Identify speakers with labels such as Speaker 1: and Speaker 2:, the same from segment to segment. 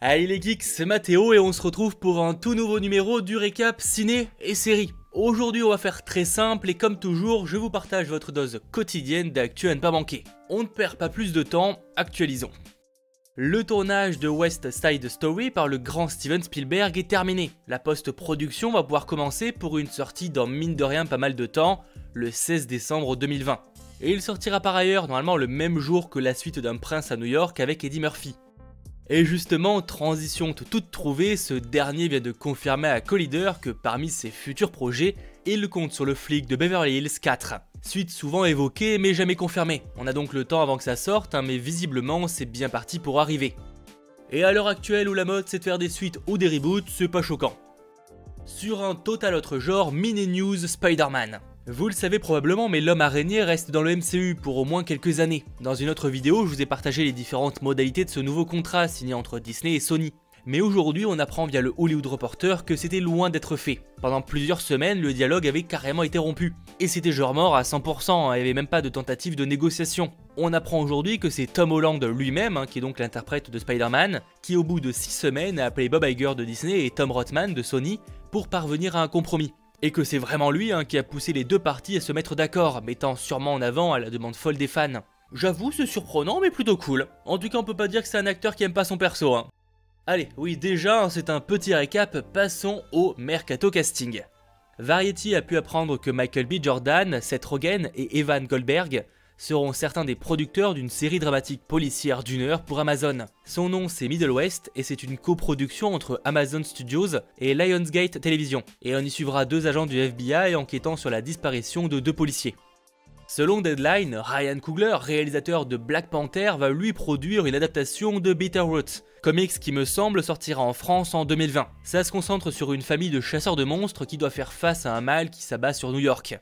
Speaker 1: Allez les geeks, c'est Mathéo et on se retrouve pour un tout nouveau numéro du récap ciné et série. Aujourd'hui on va faire très simple et comme toujours je vous partage votre dose quotidienne d'actu à ne pas manquer. On ne perd pas plus de temps, actualisons. Le tournage de West Side Story par le grand Steven Spielberg est terminé. La post-production va pouvoir commencer pour une sortie dans mine de rien pas mal de temps, le 16 décembre 2020. Et il sortira par ailleurs normalement le même jour que la suite d'un prince à New York avec Eddie Murphy. Et justement, transition toute trouvée, ce dernier vient de confirmer à Collider que parmi ses futurs projets, il compte sur le flic de Beverly Hills 4. Suite souvent évoquée mais jamais confirmée. On a donc le temps avant que ça sorte, hein, mais visiblement c'est bien parti pour arriver. Et à l'heure actuelle où la mode c'est de faire des suites ou des reboots, c'est pas choquant. Sur un total autre genre, mini news Spider-Man. Vous le savez probablement, mais l'homme araignée reste dans le MCU pour au moins quelques années. Dans une autre vidéo, je vous ai partagé les différentes modalités de ce nouveau contrat signé entre Disney et Sony. Mais aujourd'hui, on apprend via le Hollywood Reporter que c'était loin d'être fait. Pendant plusieurs semaines, le dialogue avait carrément été rompu. Et c'était genre mort à 100%, hein, il n'y avait même pas de tentative de négociation. On apprend aujourd'hui que c'est Tom Holland lui-même, hein, qui est donc l'interprète de Spider-Man, qui au bout de 6 semaines a appelé Bob Iger de Disney et Tom Rothman de Sony pour parvenir à un compromis. Et que c'est vraiment lui hein, qui a poussé les deux parties à se mettre d'accord, mettant sûrement en avant à la demande folle des fans. J'avoue, c'est surprenant mais plutôt cool. En tout cas, on peut pas dire que c'est un acteur qui aime pas son perso. Hein. Allez, oui déjà, c'est un petit récap, passons au mercato casting. Variety a pu apprendre que Michael B. Jordan, Seth Rogen et Evan Goldberg seront certains des producteurs d'une série dramatique policière d'une heure pour Amazon. Son nom c'est Middle West et c'est une coproduction entre Amazon Studios et Lionsgate Television. Et on y suivra deux agents du FBI enquêtant sur la disparition de deux policiers. Selon Deadline, Ryan Coogler, réalisateur de Black Panther, va lui produire une adaptation de Bitterroot, comics qui me semble sortira en France en 2020. Ça se concentre sur une famille de chasseurs de monstres qui doit faire face à un mal qui s'abat sur New York.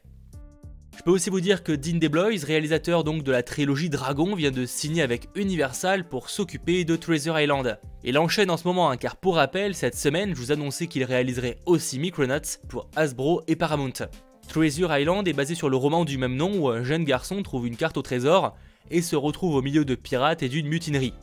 Speaker 1: Je peux aussi vous dire que Dean DeBlois, réalisateur donc de la trilogie Dragon, vient de signer avec Universal pour s'occuper de Treasure Island. Il enchaîne en ce moment, hein, car pour rappel, cette semaine, je vous annonçais qu'il réaliserait aussi Micronauts pour Hasbro et Paramount. Treasure Island est basé sur le roman du même nom où un jeune garçon trouve une carte au trésor et se retrouve au milieu de pirates et d'une mutinerie.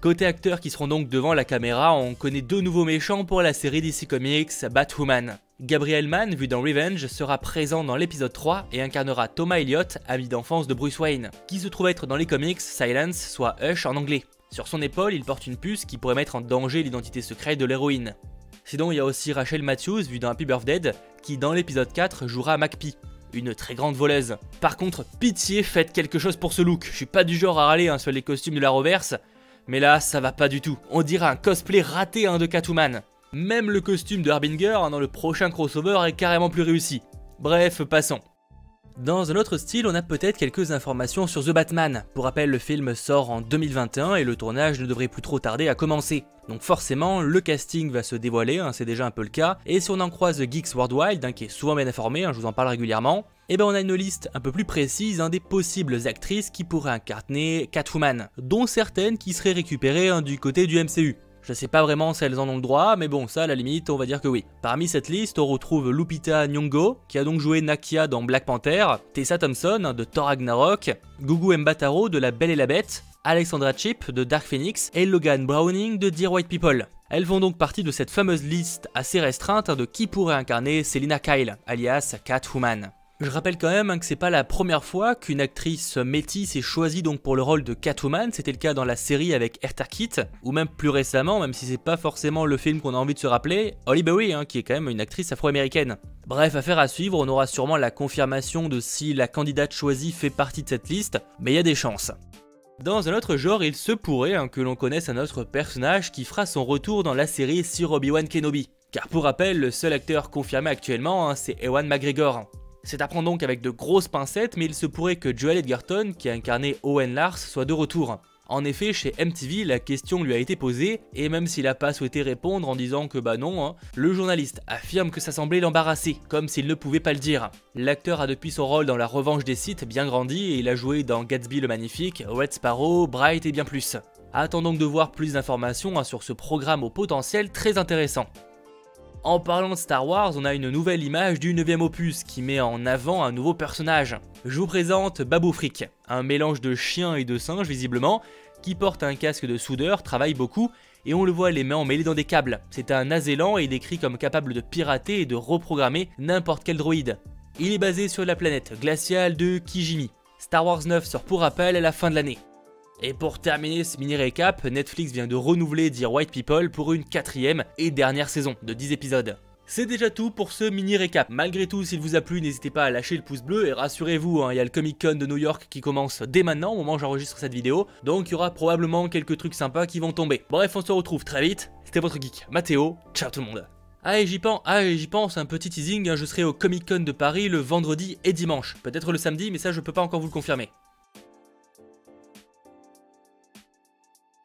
Speaker 1: Côté acteurs qui seront donc devant la caméra, on connaît deux nouveaux méchants pour la série DC Comics Batwoman. Gabriel Mann, vu dans Revenge, sera présent dans l'épisode 3 et incarnera Thomas Elliott, ami d'enfance de Bruce Wayne, qui se trouve être dans les comics Silence, soit Hush en anglais. Sur son épaule, il porte une puce qui pourrait mettre en danger l'identité secrète de l'héroïne. Sinon, il y a aussi Rachel Matthews, vue dans Happy Birthday, qui dans l'épisode 4 jouera MacPie, une très grande voleuse. Par contre, pitié, faites quelque chose pour ce look. Je suis pas du genre à râler hein, sur les costumes de la reverse, mais là, ça va pas du tout. On dirait un cosplay raté hein, de Catwoman. Même le costume de Harbinger dans le prochain crossover est carrément plus réussi. Bref, passons. Dans un autre style, on a peut-être quelques informations sur The Batman. Pour rappel, le film sort en 2021 et le tournage ne devrait plus trop tarder à commencer. Donc forcément, le casting va se dévoiler, hein, c'est déjà un peu le cas. Et si on en croise Geeks Worldwide, hein, qui est souvent bien informé, hein, je vous en parle régulièrement, eh ben on a une liste un peu plus précise des possibles actrices qui pourraient incarner Catwoman, dont certaines qui seraient récupérées du côté du MCU. Je sais pas vraiment si elles en ont le droit, mais bon, ça à la limite, on va dire que oui. Parmi cette liste, on retrouve Lupita Nyong'o, qui a donc joué Nakia dans Black Panther, Tessa Thompson de Thor Ragnarok, Gugu Mbataro de La Belle et la Bête, Alexandra Chip de Dark Phoenix et Logan Browning de Dear White People. Elles font donc partie de cette fameuse liste assez restreinte de qui pourrait incarner Selina Kyle, alias Catwoman. Je rappelle quand même hein, que c'est pas la première fois qu'une actrice métisse est choisie donc pour le rôle de Catwoman, c'était le cas dans la série avec Erta Kitt, ou même plus récemment, même si c'est pas forcément le film qu'on a envie de se rappeler, Holly Berry, hein, qui est quand même une actrice afro-américaine. Bref, affaire à suivre, on aura sûrement la confirmation de si la candidate choisie fait partie de cette liste, mais il y a des chances. Dans un autre genre, il se pourrait hein, que l'on connaisse un autre personnage qui fera son retour dans la série sur Obi-Wan Kenobi. Car pour rappel, le seul acteur confirmé actuellement, c'est Ewan McGregor. C'est à prendre donc avec de grosses pincettes, mais il se pourrait que Joel Edgerton, qui a incarné Owen Lars, soit de retour. En effet, chez MTV, la question lui a été posée, et même s'il n'a pas souhaité répondre en disant que bah non, hein, le journaliste affirme que ça semblait l'embarrasser, comme s'il ne pouvait pas le dire. L'acteur a depuis son rôle dans La Revanche des Sites bien grandi, et il a joué dans Gatsby le Magnifique, Red Sparrow, Bright et bien plus. Attendons donc de voir plus d'informations hein, sur ce programme au potentiel très intéressant. En parlant de Star Wars, on a une nouvelle image du 9ème opus qui met en avant un nouveau personnage. Je vous présente Babou Frick, un mélange de chien et de singe visiblement, qui porte un casque de soudeur, travaille beaucoup et on le voit les mains emmêlées dans des câbles. C'est un Azélan et décrit comme capable de pirater et de reprogrammer n'importe quel droïde. Il est basé sur la planète glaciale de Kijimi. Star Wars 9 sort pour rappel à la fin de l'année. Et pour terminer ce mini récap, Netflix vient de renouveler Dear White People pour une quatrième et dernière saison de 10 épisodes. C'est déjà tout pour ce mini récap. Malgré tout, s'il vous a plu, n'hésitez pas à lâcher le pouce bleu et rassurez-vous, hein, il y a le Comic Con de New York qui commence dès maintenant au moment où j'enregistre cette vidéo, donc il y aura probablement quelques trucs sympas qui vont tomber. Bref, on se retrouve très vite. C'était votre geek Mathéo. Ciao tout le monde. Ah et j'y pense, ah j'y pense, un petit teasing, hein, je serai au Comic Con de Paris le vendredi et dimanche. Peut-être le samedi, mais ça je peux pas encore vous le confirmer.